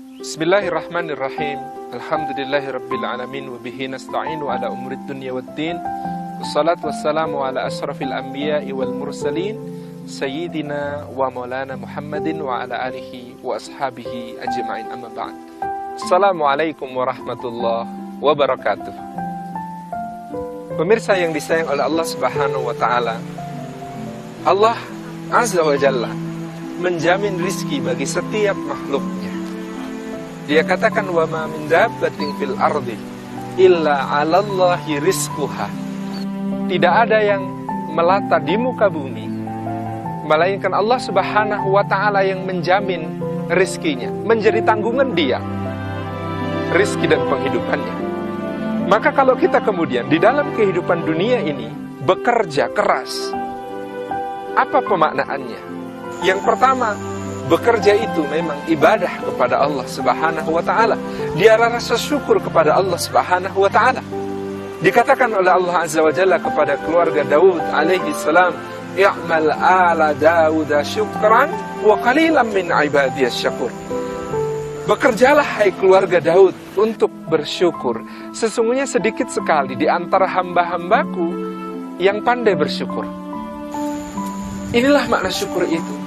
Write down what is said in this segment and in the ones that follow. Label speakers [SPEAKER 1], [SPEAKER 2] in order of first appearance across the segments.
[SPEAKER 1] Bismillahirrahmanirrahim. Alhamdulillahirabbil alamin wa bihi nasta'inu ala umurid dunya waddin. Wassalatu wassalamu ala asrafil anbiya'i wal mursalin sayyidina wa maulana Muhammadin wa ala alihi wa ashabihi ajma'in amma ba'd. Assalamualaikum warahmatullahi wabarakatuh. Pemirsa yang disayang oleh Allah Subhanahu wa taala. Allah Azza wa Jalla menjamin rizki bagi setiap makhluknya. Dia katakan wa ma min dabbatin fil ardi illa 'alallahi rizquha. Tidak ada yang melata di muka bumi melainkan Allah Subhanahu wa taala yang menjamin rizkinya, menjadi tanggungan dia rizki dan penghidupannya. Maka kalau kita kemudian di dalam kehidupan dunia ini bekerja keras, apa pemaknaannya? Yang pertama, bekerja itu memang ibadah kepada Allah Subhanahu wa taala. Dia rasa syukur kepada Allah Subhanahu wa taala. Dikatakan oleh Allah Azza wa Jalla kepada keluarga Daud alaihi salam, "I'mal ala Daud syukran wa qalilan min ibadiyas syakur." Bekerjalah hai keluarga Daud untuk bersyukur. Sesungguhnya sedikit sekali di antara hamba-hambaku yang pandai bersyukur. Inilah makna syukur itu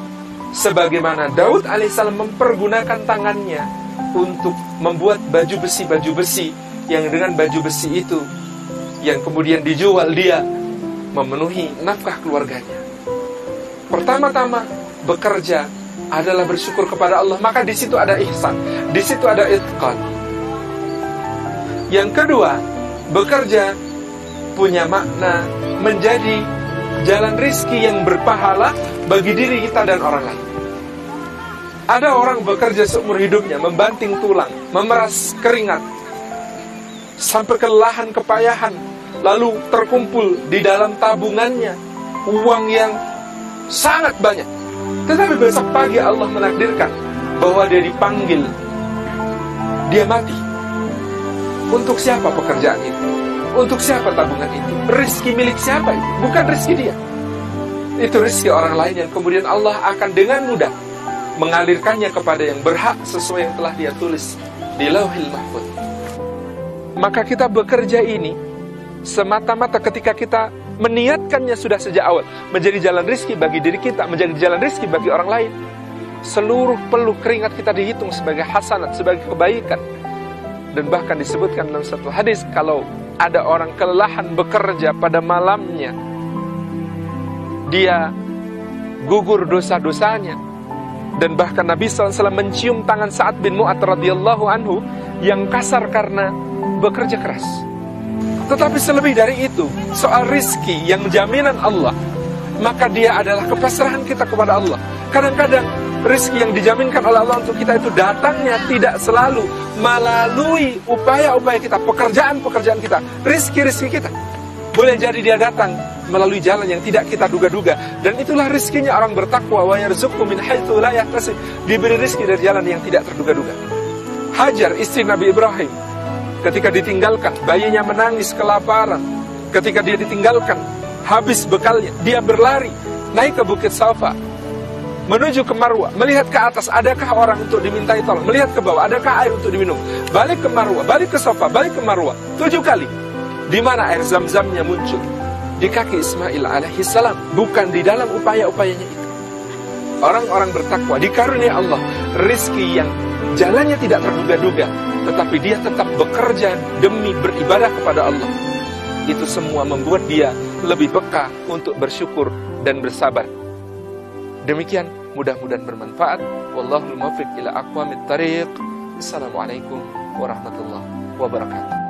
[SPEAKER 1] sebagaimana Daud alaihissalam mempergunakan tangannya untuk membuat baju besi-baju besi yang dengan baju besi itu yang kemudian dijual dia memenuhi nafkah keluarganya. Pertama-tama bekerja adalah bersyukur kepada Allah, maka di situ ada ihsan, di situ ada itqan. Yang kedua, bekerja punya makna menjadi jalan rizki yang berpahala bagi diri kita dan orang lain. Ada orang bekerja seumur hidupnya, membanting tulang, memeras keringat, sampai kelelahan, kepayahan, lalu terkumpul di dalam tabungannya uang yang sangat banyak. Tetapi besok pagi Allah menakdirkan bahwa dia dipanggil, dia mati. Untuk siapa pekerjaan itu? Untuk siapa tabungan itu? Rizki milik siapa itu? Bukan rizki dia. Itu rizki orang lain yang kemudian Allah akan dengan mudah mengalirkannya kepada yang berhak sesuai yang telah dia tulis di lauhil mahfud. Maka kita bekerja ini semata-mata ketika kita meniatkannya sudah sejak awal menjadi jalan rizki bagi diri kita, menjadi jalan rizki bagi orang lain. Seluruh peluh keringat kita dihitung sebagai hasanat, sebagai kebaikan. Dan bahkan disebutkan dalam satu hadis kalau ada orang kelelahan bekerja pada malamnya, dia gugur dosa-dosanya. Dan bahkan Nabi SAW mencium tangan Sa'ad bin Mu'ad radhiyallahu anhu yang kasar karena bekerja keras. Tetapi selebih dari itu, soal rizki yang jaminan Allah, maka dia adalah kepasrahan kita kepada Allah. Kadang-kadang rizki yang dijaminkan oleh Allah untuk kita itu datangnya tidak selalu melalui upaya-upaya kita, pekerjaan-pekerjaan kita, rizki-rizki kita. Boleh jadi dia datang melalui jalan yang tidak kita duga-duga. Dan itulah rizkinya orang bertakwa. Wa yarzuqhu min haitsu la yahtasib. Diberi rizki dari jalan yang tidak terduga-duga. Hajar istri Nabi Ibrahim ketika ditinggalkan. Bayinya menangis kelaparan. Ketika dia ditinggalkan habis bekalnya dia berlari naik ke bukit Safa menuju ke Marwa melihat ke atas adakah orang untuk dimintai tolong? Melihat ke bawah adakah air untuk diminum? Balik ke Marwa balik ke Safa balik ke Marwa tujuh kali. Di mana air zam-zamnya muncul di kaki Ismail alaihissalam bukan di dalam upaya-upayanya itu. Orang-orang bertakwa dikarunia Allah. Rizki yang jalannya tidak terduga-duga. Tetapi dia tetap bekerja demi beribadah kepada Allah. Itu semua membuat dia lebih peka untuk bersyukur dan bersabar. Demikian mudah-mudahan bermanfaat. Wallahul muwaffiq ila aqwamit tariq. Assalamualaikum warahmatullahi wabarakatuh